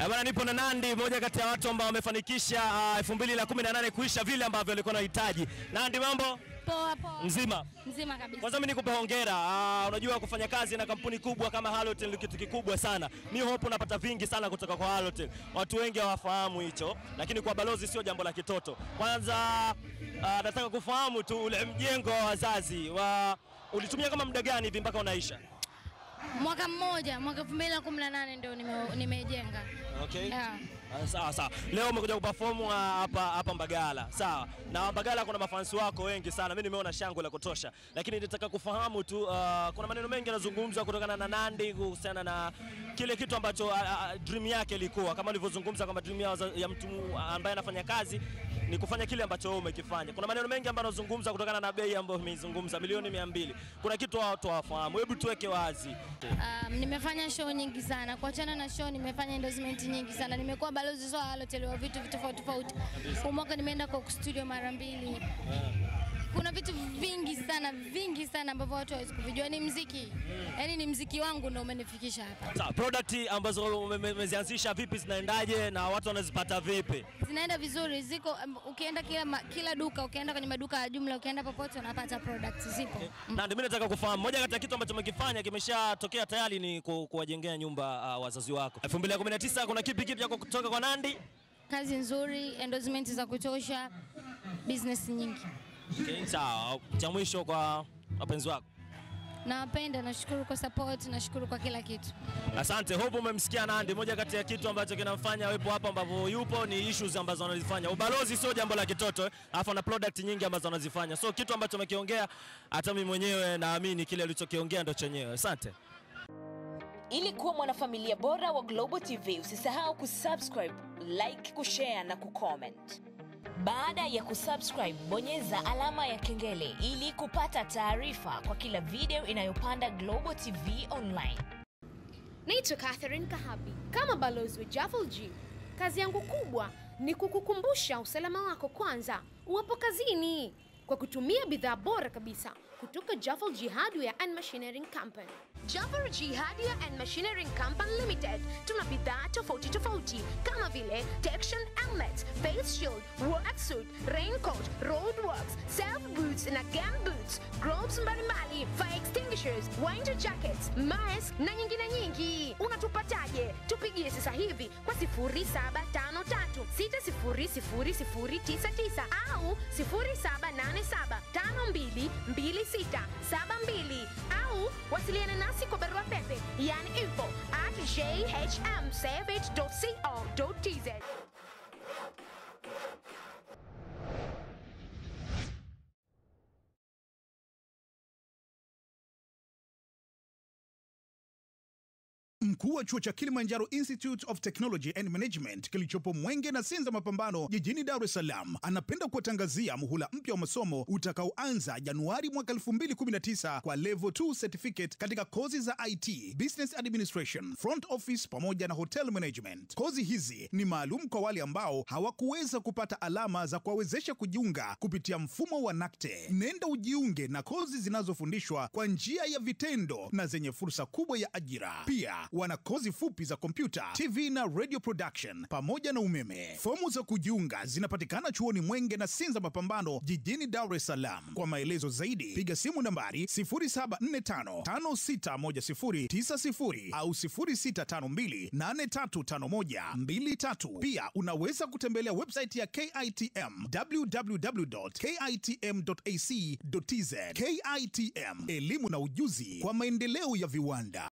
Eh, Bwana nipo na Nandi, mmoja kati ya watu ambao wamefanikisha 2018 uh, kuisha vile ambavyo alikuwa anahitaji. Nandi, mambo Poa poa. mzima? Mzima kabisa. Kwanza mimi nikupe hongera. Uh, unajua kufanya kazi na kampuni kubwa kama Halotel ni kitu kikubwa sana. Mi hope unapata vingi sana kutoka kwa Halotel. Watu wengi hawafahamu hicho, lakini kwa balozi sio jambo la kitoto. Kwanza uh, nataka kufahamu tu ule mjengo wa wazazi wa ulitumia kama muda gani hivi mpaka unaisha? Mwaka mmoja, mwaka 2018 ndio nimejenga nime-. Okay. Yeah. Ah, Sawa sawa. Leo umekuja kuperform ah, hapa hapa Mbagala. Sawa. Na Mbagala kuna mafansi wako wengi sana. Mimi nimeona shangwe la kutosha. Lakini nitaka kufahamu tu uh, kuna maneno mengi yanazungumzwa kutokana na Nandi kuhusiana na kile kitu ambacho uh, uh, dream yake ilikuwa kama ulivyozungumza kwamba dream ya, ya mtu ambaye anafanya kazi ni kufanya kile ambacho wewe umekifanya. Kuna maneno mengi ambayo anazungumza kutokana na bei ambayo umeizungumza milioni 200. Kuna kitu watu hawafahamu. Hebu tuweke wazi. Um, nimefanya show nyingi sana. Kuachana na show, nimefanya endorsement nyingi sana. Nimekuwa balozi wa Halotel wa vitu tofauti tofauti. Mwaka nimeenda kwa Studio mara mbili. Kuna vitu vingi sana vingi sana ambavyo watu hawezi kuvijua. Ni mziki, yani ni mziki wangu ndio umenifikisha hapa. Sawa, product ambazo ume- ume- umezianzisha vipi zinaendaje na watu wanazipata vipi? Zinaenda vizuri, ziko um, ukienda kila, ma, kila duka, ukienda kwenye maduka ya jumla, ukienda popote unapata product zipo. Na ndio mimi nataka kufahamu, moja kati ya kitu ambacho umekifanya kimeshatokea tayari ni ku- kuwajengea nyumba uh, wazazi wako. 2019 kuna kipi kipya kwa- kutoka kwa Nandi? Kazi nzuri, endorsement za kutosha, business nyingi. Okay, sawa. Cha mwisho kwa wapenzi wako. Nawapenda, nashukuru kwa support, nashukuru kwa kila kitu. Asante. Hope umemsikia Nandi. Moja kati ya kitu ambacho kinamfanya awepo hapa ambapo yupo ni issues ambazo anazifanya. Ubalozi sio jambo la kitoto, alafu na product nyingi ambazo anazifanya. So kitu ambacho amekiongea hata mimi mwenyewe naamini kile alichokiongea ndo chenyewe. Asante. Ili kuwa mwanafamilia bora wa Global TV, usisahau kusubscribe, like, kushare na kucomment. Baada ya kusubscribe, bonyeza alama ya kengele ili kupata taarifa kwa kila video inayopanda Global TV Online. Naitwa Catherine Kahabi. Kama balozi wa Jaffel G, kazi yangu kubwa ni kukukumbusha usalama wako kwanza uwapo kazini kwa kutumia bidhaa bora kabisa kutoka Jaffel G Hardware and Machinery Company. Javel Jihadia and Machinery Company Limited tuna bidhaa tofauti tofauti kama vile protection helmets, face shield, worksuit, raincoat, road works, self boots na gum boots, gloves mbalimbali, fire extinguishers, winter jackets, mask na nyingine nyingi. Unatupataje? Tupigie sasa hivi kwa 0753600099 au 0787522672 au yani info at jhmsavage.co.tz. Mkuu wa chuo cha Kilimanjaro Institute of Technology and Management kilichopo Mwenge na Sinza Mapambano jijini Dar es Salaam anapenda kuwatangazia muhula mpya wa masomo utakaoanza Januari mwaka 2019 kwa level 2 certificate katika kozi za IT, Business Administration, Front Office pamoja na Hotel Management. Kozi hizi ni maalum kwa wale ambao hawakuweza kupata alama za kuwawezesha kujiunga kupitia mfumo wa NACTE. Nenda ujiunge na kozi zinazofundishwa kwa njia ya vitendo na zenye fursa kubwa ya ajira. Pia wana kozi fupi za kompyuta, TV na radio production pamoja na umeme. Fomu za kujiunga zinapatikana chuoni Mwenge na Sinza Mapambano jijini Dar es Salaam. Kwa maelezo zaidi piga simu nambari 0745561090 au 0652835123. Pia unaweza kutembelea website ya KITM www.kitm.ac.tz. KITM, elimu na ujuzi kwa maendeleo ya viwanda.